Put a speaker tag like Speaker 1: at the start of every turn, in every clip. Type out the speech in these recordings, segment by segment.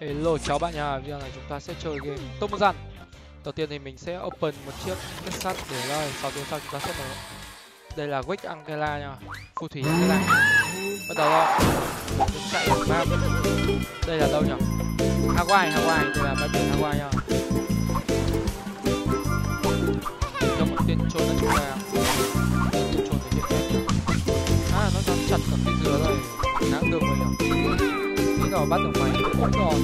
Speaker 1: Hello chào bạn nhà, bây giờ là chúng ta sẽ chơi game Top Muzan Đầu tiên thì mình sẽ open một chiếc kết sắt để rồi sau tiếng sau chúng ta sẽ mở. Đây là Wick Angela nha, phù thủy Angela. Bắt đầu rồi, chúng chạy map Đây là đâu nhỉ? Hawaii, Hawaii, đây là bãi biển Hawaii nha. Rồi bắt được mày rất ngon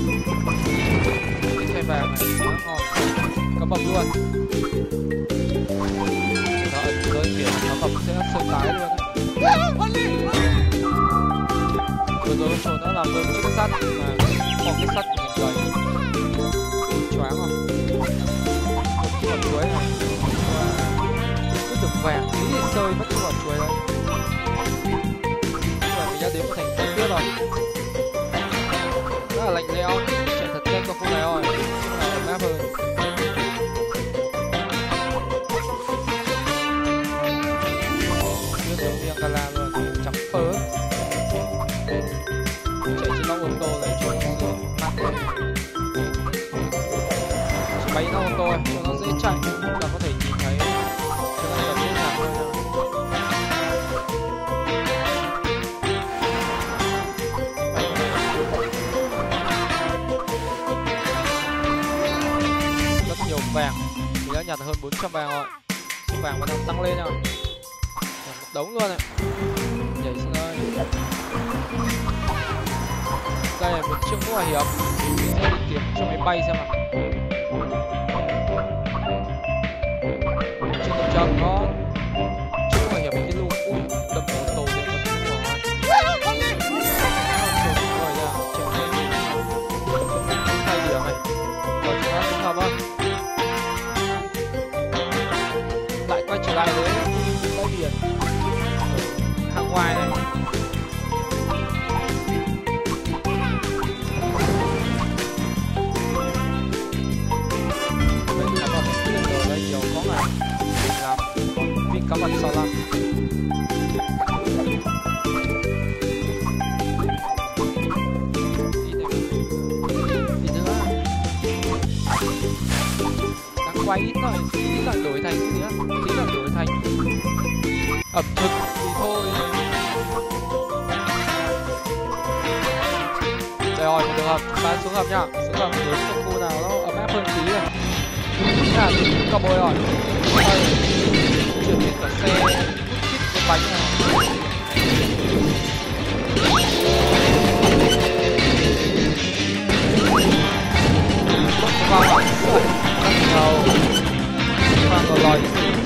Speaker 1: cái chai vàng này quá ngon. Có bọc luôn. Nó ẩn dưới biển nó bọc sẽ sơn tái luôn vừa rồi trốn nó làm đơn chiếc sắt mà còn cái sắt của mình trời choáng không một cái chuối này. Cứ tưởng vàng thế thì sơi mất cái quả chuối đấy. Nhưng mà mình đã đến một thành công biết rồi mạnh là lạnh chạy thật nhanh qua khu này rồi khu này ấm áp hơn chưa được miệng gala luôn. Chấm phớ. Chạy trên nóc ô tô này cho nó mát chỉ bay nóc ô tô cho nó dễ chạy. Là có thể vàng. Mình đã nhặt hơn 400 vàng rồi. Số vàng bắt đầu tăng lên rồi. Nhặt một đống luôn này nhảy xuống đây đây là một chiếc mũ bảo hiểm. Mình sẽ đi kiếm cho máy bay xem nào. Trên tập trận có quay ít thôi chính là đổi thành cái gì á? Tí là đổi thành ẩm thực. Thì thôi. Đây rồi một hợp hầm ta xuống hợp nhá. Xuống hợp đến một khu nào nó ấm áp hơn tí này. Là tìm cò bôi rồi. Đây. Chuyển đến cả xe. Hút kít cái bánh này. Vào rồi rất nhiều mang vào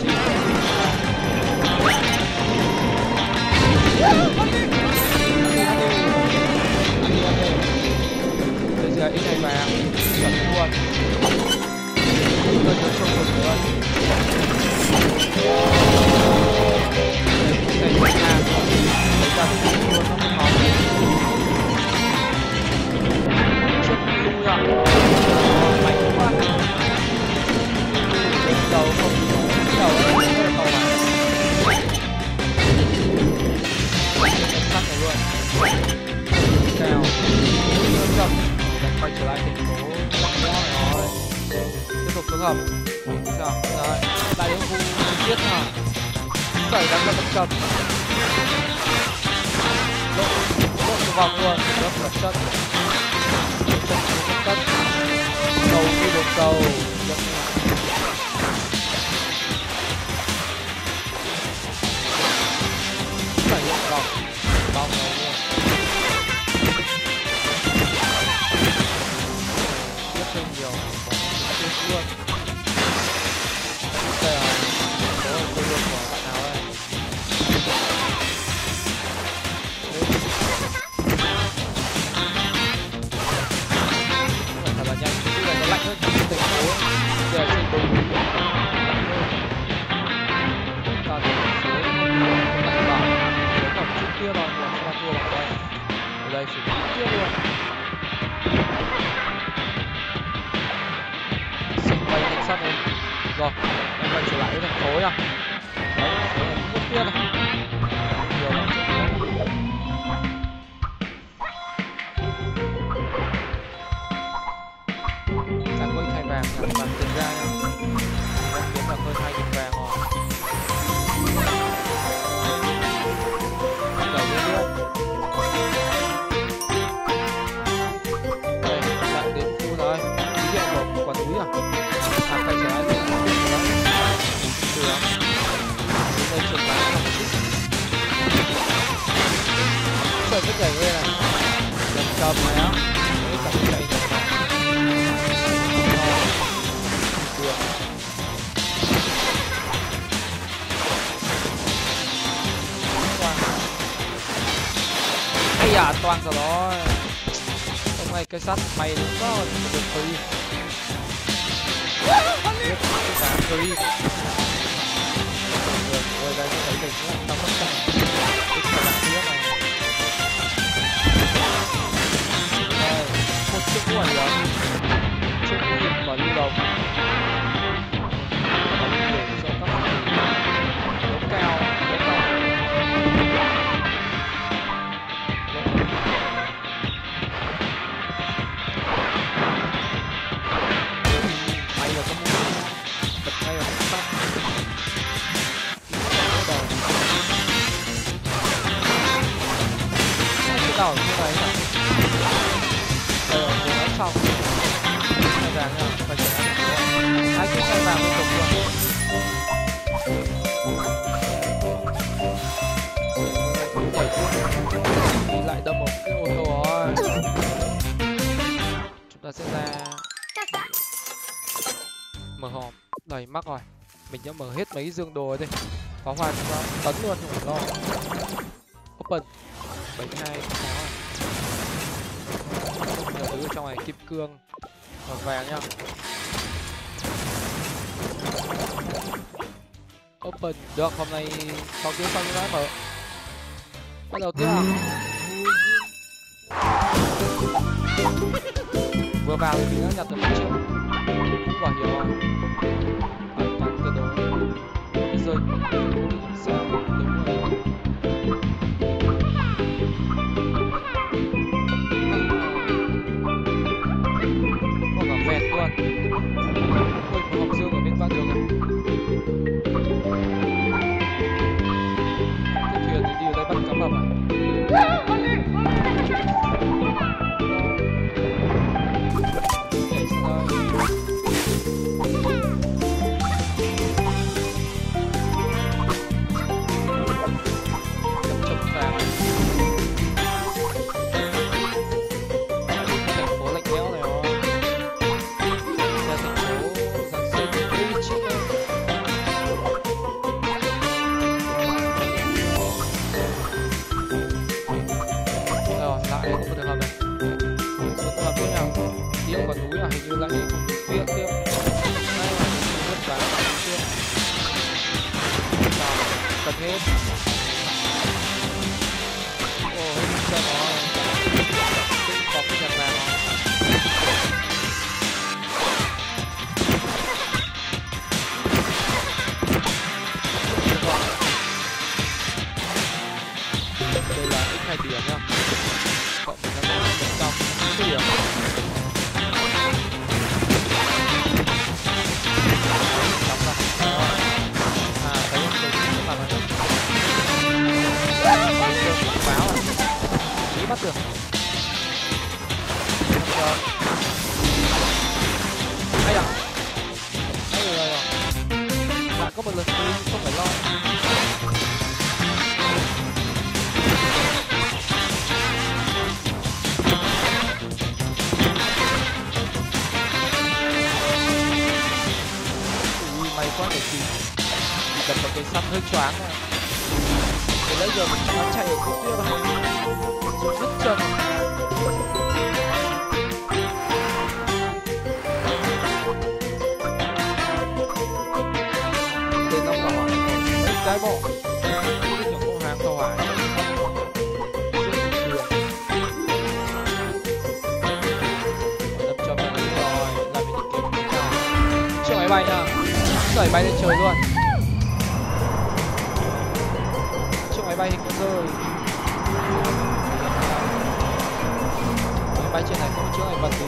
Speaker 1: tiếp tục xuống hầm đấy lại đến khu giết nào xảy ra rất chậm lộn lộn vòng luôn. Rất là chất chất chất cầu đi đường cầu đây xử lý kia luôn xin quay cảnh sát lên rồi, em quay trở lại với thành phố nha à. đấy à toàn sau đó hôm nay cái sắt mày đúng có được free biết cái cả free người đây có thể đỉnh lắm tao mất cả cái bạn sẽ ra. Mở hòm. Đầy mắc rồi. Mình đã mở hết mấy dương đồ đi pháo hoa chúng ta tấn luôn không phải lo. Open. Bảy hai. Nhiều thứ trong này. Kim cương. Và vàng nhá open. Được hôm nay sau tiếng sau đã mở. Bắt đầu tiếp. À vừa vào thì nó nhặt được một triệu cũng quả hiếu rồi toàn tuyệt đối. Bây giờ cũng sao? để lấy được nó chạy ở mục tiêu này rồi rất chậm để nó bỏ mấy cái bộ. Cái đường không hàng tàu hỏa. Máy bay nha, đẩy bay lên trời luôn. gente vai bater.